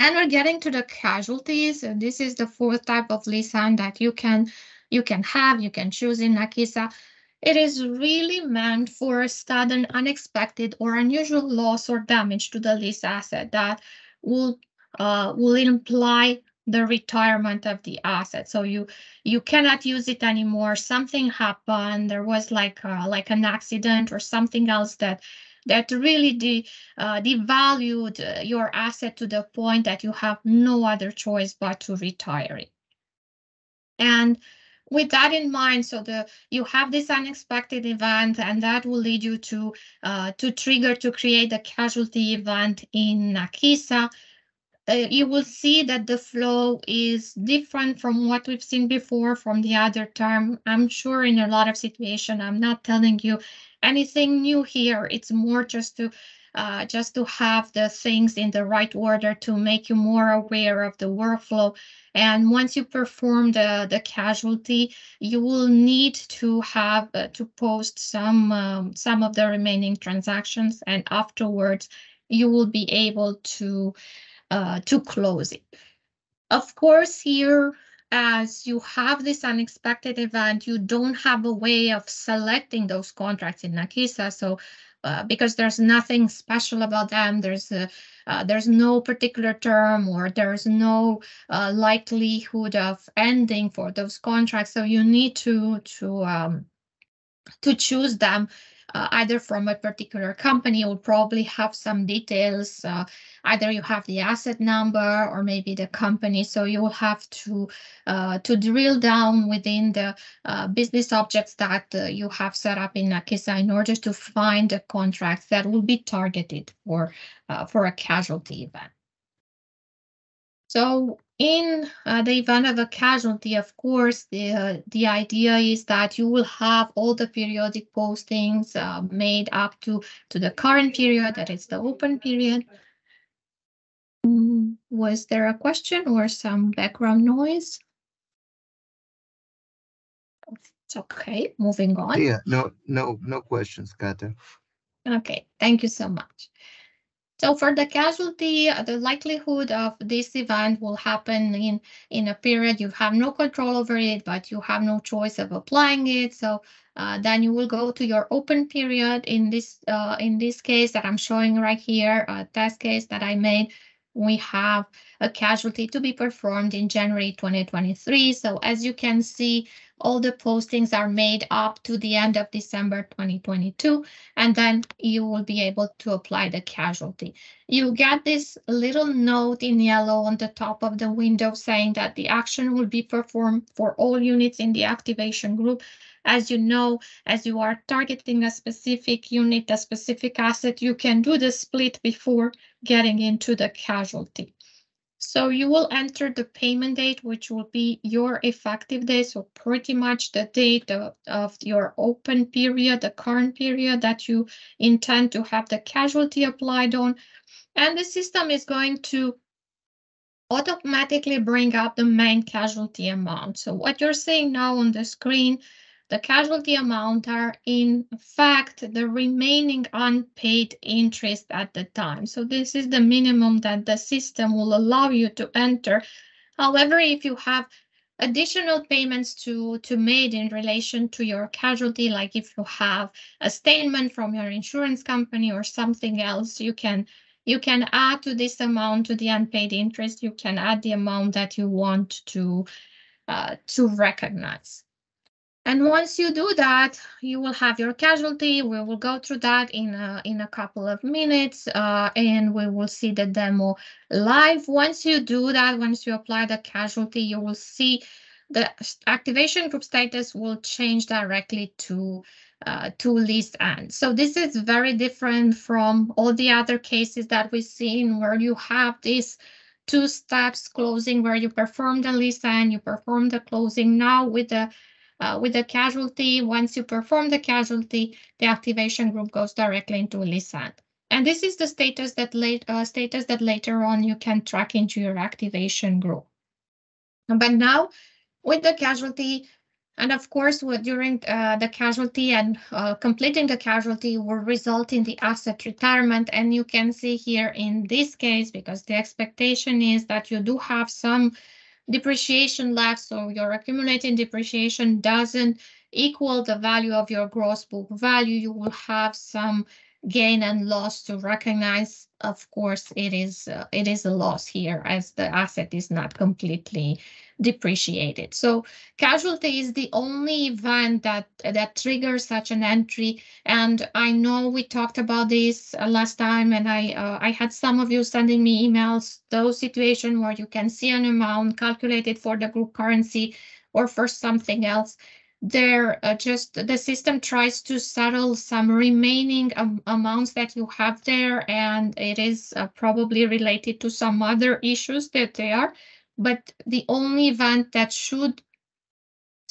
And we're getting to the casualties. This is the fourth type of lease end that you can you can have, you can choose in Nakisa. It is really meant for a sudden, unexpected, or unusual loss or damage to the lease asset that will uh, will imply the retirement of the asset. So you you cannot use it anymore. Something happened. There was like uh, like an accident or something else that that really de, uh, devalued uh, your asset to the point that you have no other choice but to retire it. And with that in mind, so the you have this unexpected event, and that will lead you to uh, to trigger to create a casualty event in Nakisa. Uh, you will see that the flow is different from what we've seen before from the other term. I'm sure in a lot of situation, I'm not telling you anything new here. It's more just to uh, just to have the things in the right order to make you more aware of the workflow. And once you perform the, the casualty, you will need to have uh, to post some um, some of the remaining transactions, and afterwards you will be able to uh, to close it. Of course, here as you have this unexpected event, you don't have a way of selecting those contracts in Nakisa. So uh, because there's nothing special about them. There's a, uh, there's no particular term or there's no uh, likelihood of ending for those contracts. So you need to to um, to choose them uh, either from a particular company will probably have some details. Uh, either you have the asset number or maybe the company. So you will have to uh, to drill down within the uh, business objects that uh, you have set up in Nakisa in order to find the contracts that will be targeted for uh, for a casualty event. So in uh, the event of a casualty, of course, the, uh, the idea is that you will have all the periodic postings uh, made up to, to the current period, that is the open period. Mm, was there a question or some background noise? It's okay, moving on. Yeah, no, no, no questions, Kata. Okay, thank you so much. So for the casualty, uh, the likelihood of this event will happen in, in a period you have no control over it, but you have no choice of applying it. So uh, then you will go to your open period in this uh, in this case that I'm showing right here, a test case that I made. We have a casualty to be performed in January 2023. So as you can see, all the postings are made up to the end of December 2022, and then you will be able to apply the casualty. You get this little note in yellow on the top of the window saying that the action will be performed for all units in the activation group. As you know, as you are targeting a specific unit, a specific asset, you can do the split before getting into the casualty. So you will enter the payment date, which will be your effective date. So pretty much the date of, of, your open period, the current period that you intend to have the casualty applied on. And the system is going to automatically bring up the main casualty amount. So what you're seeing now on the screen the casualty amount are in fact the remaining unpaid interest at the time. So this is the minimum that the system will allow you to enter. However, if you have additional payments to, to made in relation to your casualty, like if you have a statement from your insurance company or something else, you can you can add to this amount to the unpaid interest. You can add the amount that you want to uh, to recognize. And once you do that, you will have your casualty. We will go through that in a, in a couple of minutes uh, and we will see the demo live. Once you do that, once you apply the casualty, you will see the activation group status will change directly to uh, to lease end. So this is very different from all the other cases that we've seen where you have these two steps closing where you perform the lease end, you perform the closing. Now with the uh, with the casualty, once you perform the casualty, the activation group goes directly into lease end. And this is the status that late uh, status that later on you can track into your activation group. But now with the casualty, And of course, during uh, the casualty and uh, completing the casualty will result in the asset retirement. And you can see here in this case, because the expectation is that you do have some depreciation left, so your accumulating depreciation doesn't equal the value of your gross book value, you will have some gain and loss to recognize. Of course, it is uh, it is a loss here as the asset is not completely depreciated. So casualty is the only event that that triggers such an entry. And I know we talked about this uh, last time, and I uh, I had some of you sending me emails. Those situations where you can see an amount calculated for the group currency or for something else there uh, just the system tries to settle some remaining um, amounts that you have there and it is uh, probably related to some other issues that they are. But the only event that should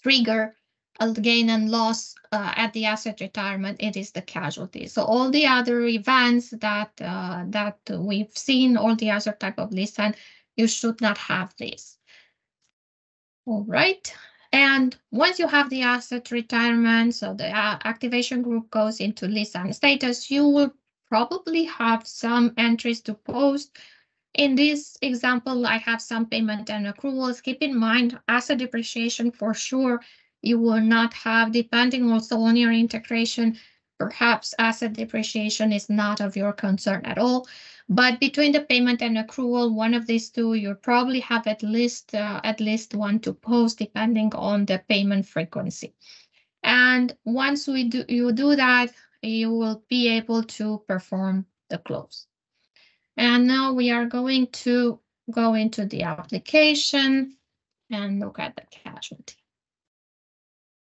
trigger a gain and loss uh, at the asset retirement it is the casualty. So all the other events that uh, that we've seen all the other type of lease end you should not have this. All right and once you have the asset retirement, so the uh, activation group goes into lease end status, you will probably have some entries to post. In this example, I have some payment and accruals. Keep in mind, asset depreciation for sure, you will not have, depending also on your integration, perhaps asset depreciation is not of your concern at all. But between the payment and accrual, one of these two, you probably have at least uh, at least one to post depending on the payment frequency. And once we do you do that, you will be able to perform the close. And now we are going to go into the application and look at the casualty.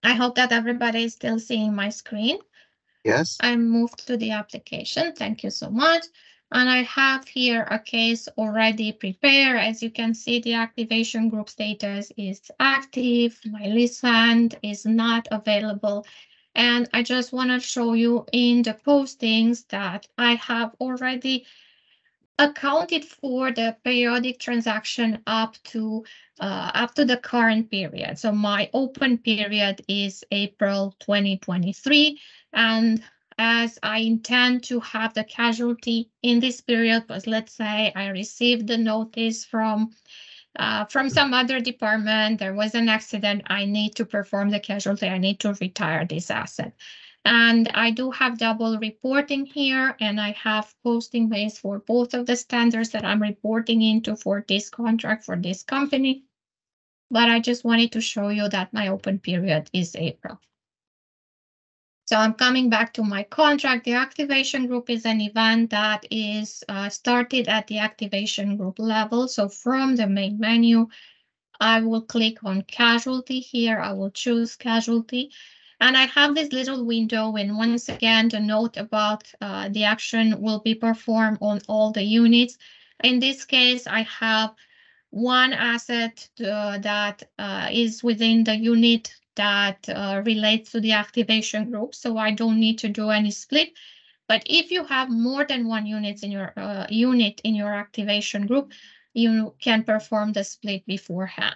I hope that everybody is still seeing my screen. Yes. I moved to the application. Thank you so much. And I have here a case already prepared. As you can see, the activation group status is active. My list is not available. And I just want to show you in the postings that I have already accounted for the periodic transaction up to uh, up to the current period. So my open period is April 2023 and as I intend to have the casualty in this period, but let's say I received the notice from uh, from some other department, there was an accident, I need to perform the casualty, I need to retire this asset. And I do have double reporting here, and I have posting base for both of the standards that I'm reporting into for this contract for this company. But I just wanted to show you that my open period is April. So I'm coming back to my contract. The activation group is an event that is uh, started at the activation group level. So from the main menu, I will click on casualty here. I will choose casualty. And I have this little window and once again, the note about uh, the action will be performed on all the units. In this case, I have one asset uh, that uh, is within the unit that uh, relates to the activation group. So I don't need to do any split. But if you have more than one unit in your uh, unit in your activation group, you can perform the split beforehand.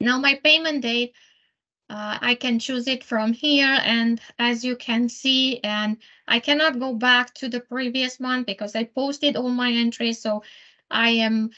Now my payment date, uh, I can choose it from here. And as you can see, and I cannot go back to the previous month because I posted all my entries. So I am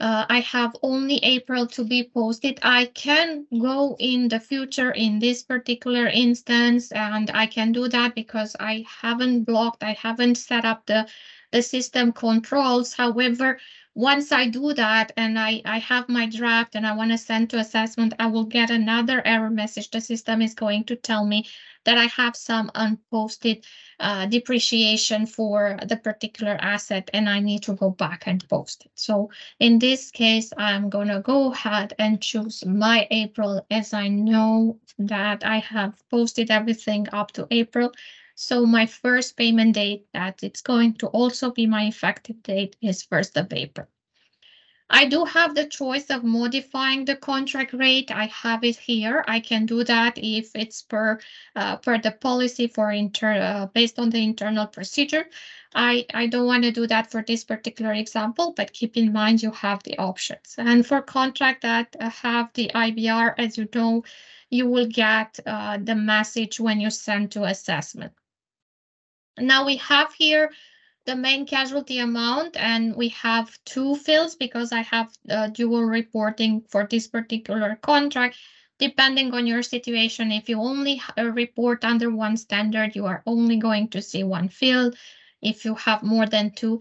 uh, I have only April to be posted. I can go in the future in this particular instance, and I can do that because I haven't blocked, I haven't set up the, the system controls. However, once I do that and I, I have my draft and I want to send to assessment, I will get another error message. The system is going to tell me that I have some unposted uh, depreciation for the particular asset and I need to go back and post it. So in this case, I'm going to go ahead and choose my April as I know that I have posted everything up to April. So my first payment date that it's going to also be my effective date is 1st of April. I do have the choice of modifying the contract rate. I have it here. I can do that if it's per uh, per the policy for inter uh, based on the internal procedure. I, I don't want to do that for this particular example, but keep in mind you have the options. And for contract that uh, have the IBR, as you know, you will get uh, the message when you send to assessment. Now we have here the main casualty amount and we have two fields because I have uh, dual reporting for this particular contract. Depending on your situation, if you only uh, report under one standard, you are only going to see one field. If you have more than two,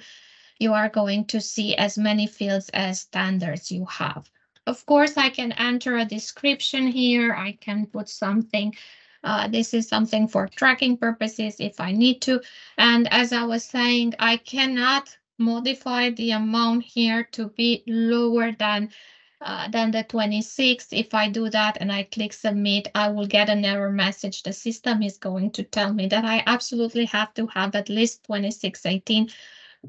you are going to see as many fields as standards you have. Of course, I can enter a description here. I can put something uh, this is something for tracking purposes if I need to. And as I was saying, I cannot modify the amount here to be lower than uh, than the 26. If I do that and I click submit, I will get an error message. The system is going to tell me that I absolutely have to have at least 2618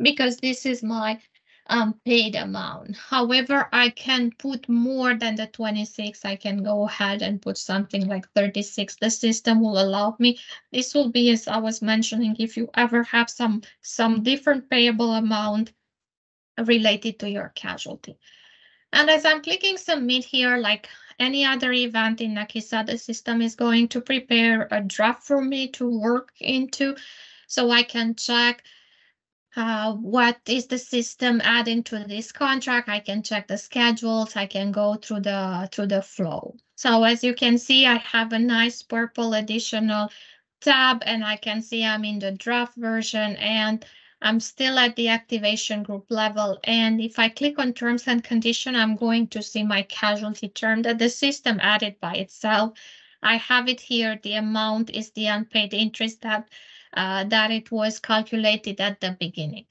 because this is my um, paid amount. However, I can put more than the 26. I can go ahead and put something like 36. The system will allow me. This will be, as I was mentioning, if you ever have some, some different payable amount related to your casualty. And as I'm clicking submit here, like any other event in Nakisa, the system is going to prepare a draft for me to work into so I can check uh, what is the system adding to this contract. I can check the schedules. I can go through the through the flow. So as you can see, I have a nice purple additional tab and I can see I'm in the draft version and I'm still at the activation group level. And if I click on terms and condition, I'm going to see my casualty term that the system added by itself. I have it here. The amount is the unpaid interest that uh, that it was calculated at the beginning.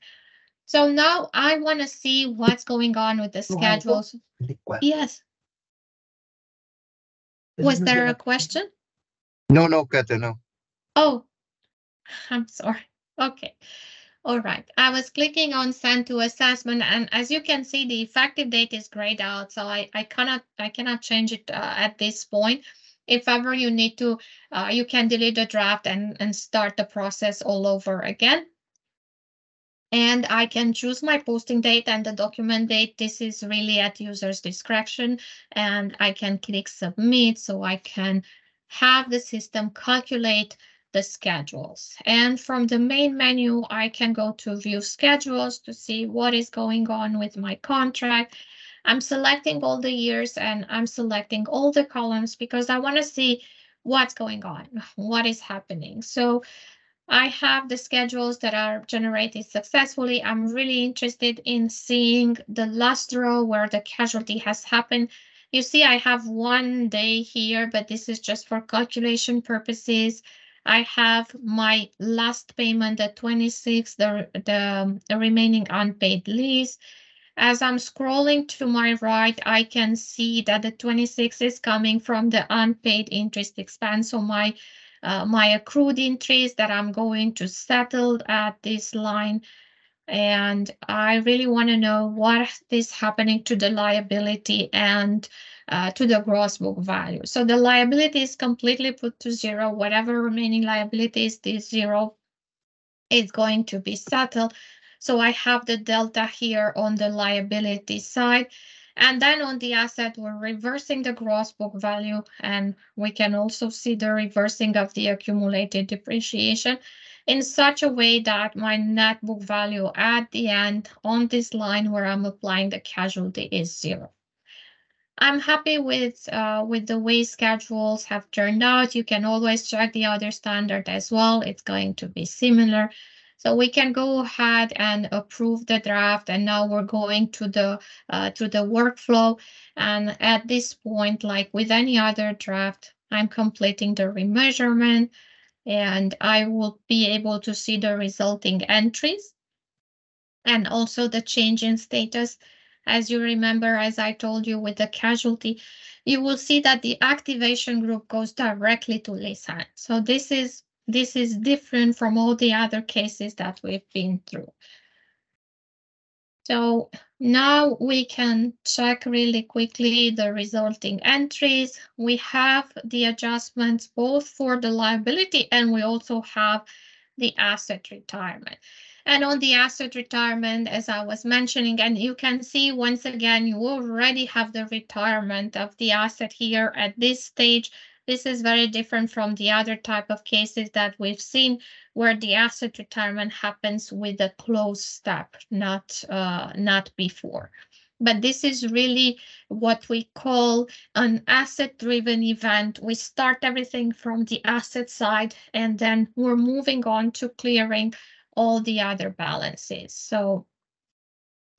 So now I want to see what's going on with the schedules. Yes. Was there a question? No, no, Kata, no. Oh, I'm sorry. Okay. All right. I was clicking on send to assessment and as you can see, the effective date is grayed out. So I, I cannot I cannot change it uh, at this point if ever you need to, uh, you can delete the draft and, and start the process all over again. And I can choose my posting date and the document date. This is really at user's discretion. And I can click submit so I can have the system calculate the schedules. And from the main menu, I can go to view schedules to see what is going on with my contract I'm selecting all the years and I'm selecting all the columns because I want to see what's going on, what is happening. So I have the schedules that are generated successfully. I'm really interested in seeing the last row where the casualty has happened. You see, I have one day here, but this is just for calculation purposes. I have my last payment at 26, the, the, the remaining unpaid lease. As I'm scrolling to my right, I can see that the 26 is coming from the unpaid interest expense. So my uh, my accrued interest that I'm going to settle at this line. And I really want to know what is happening to the liability and uh, to the gross book value. So the liability is completely put to zero. Whatever remaining liability is this zero is going to be settled. So I have the delta here on the liability side. And then on the asset, we're reversing the gross book value, and we can also see the reversing of the accumulated depreciation in such a way that my net book value at the end on this line where I'm applying the casualty is zero. I'm happy with uh, with the way schedules have turned out. You can always check the other standard as well. It's going to be similar. So we can go ahead and approve the draft. And now we're going to the uh, to the workflow. And at this point, like with any other draft, I'm completing the remeasurement and I will be able to see the resulting entries and also the change in status. As you remember, as I told you with the casualty, you will see that the activation group goes directly to lease end. So this is this is different from all the other cases that we've been through. So now we can check really quickly the resulting entries. We have the adjustments both for the liability and we also have the asset retirement. And on the asset retirement, as I was mentioning, and you can see once again, you already have the retirement of the asset here at this stage. This is very different from the other type of cases that we've seen where the asset retirement happens with a close step, not, uh, not before. But this is really what we call an asset-driven event. We start everything from the asset side, and then we're moving on to clearing all the other balances. So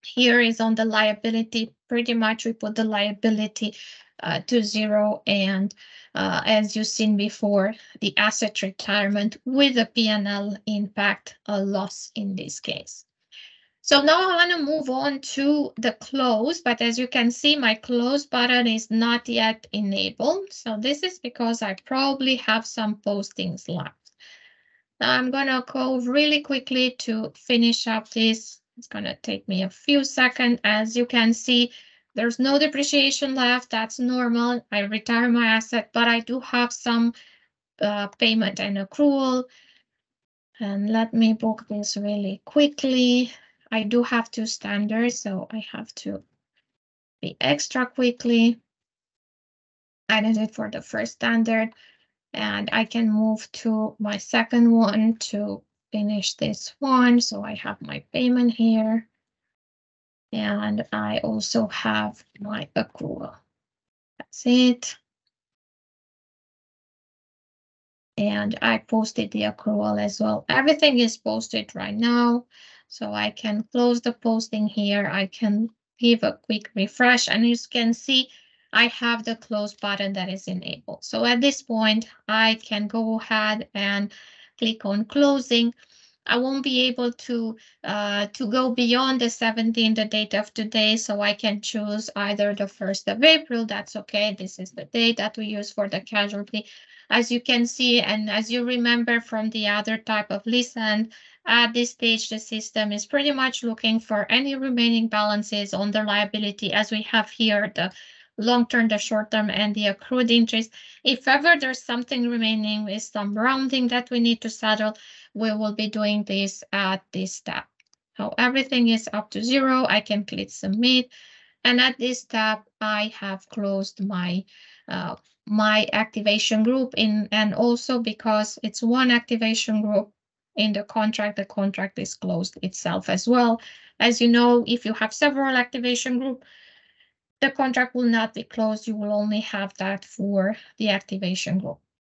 here is on the liability, pretty much we put the liability uh, to zero and uh, as you've seen before, the asset retirement with a P&L impact, a loss in this case. So now I want to move on to the close, but as you can see, my close button is not yet enabled. So this is because I probably have some postings left. Now I'm going to go really quickly to finish up this. It's going to take me a few seconds. As you can see, there's no depreciation left. That's normal. I retire my asset, but I do have some uh, payment and accrual. And let me book this really quickly. I do have two standards, so I have to be extra quickly. I did it for the first standard, and I can move to my second one to finish this one. So I have my payment here. And I also have my accrual. That's it. And I posted the accrual as well. Everything is posted right now. So I can close the posting here. I can give a quick refresh and you can see I have the close button that is enabled. So at this point, I can go ahead and click on closing. I won't be able to uh, to go beyond the 17th, the date of today, so I can choose either the 1st of April, that's okay, this is the date that we use for the casualty. As you can see, and as you remember from the other type of lease end, at this stage, the system is pretty much looking for any remaining balances on the liability as we have here, the long-term, the short-term, and the accrued interest. If ever there's something remaining with some rounding that we need to settle, we will be doing this at this step. So everything is up to zero. I can click submit. And at this step, I have closed my uh, my activation group in and also because it's one activation group in the contract, the contract is closed itself as well. As you know, if you have several activation group, the contract will not be closed. You will only have that for the activation group.